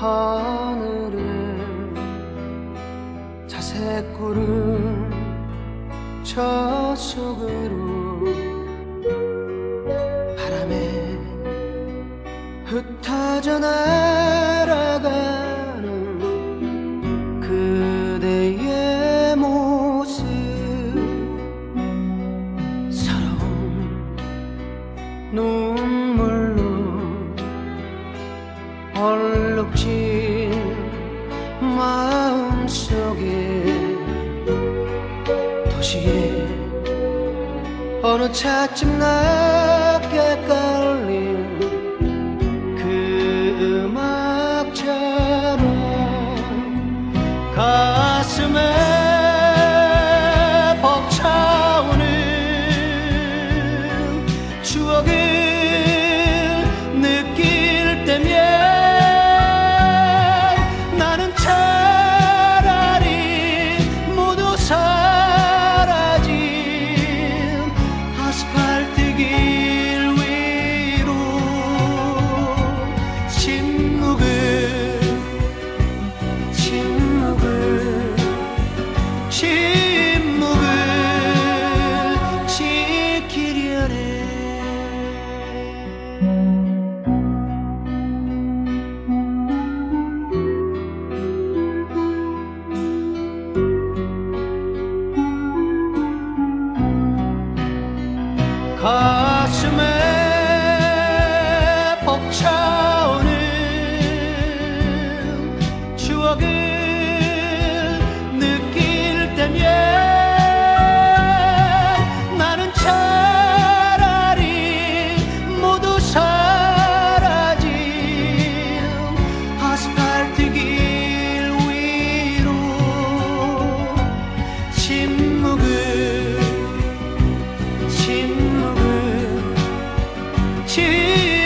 하늘에 자색 구름 저 속으로 바람에 흩어져 날아가는 그대의 모습. 서러운 눈물로 얼룩진 마음속에 도시의 어느 차츰 낮게 깔린 그 음악처럼 가슴에 가슴에 벅차 去。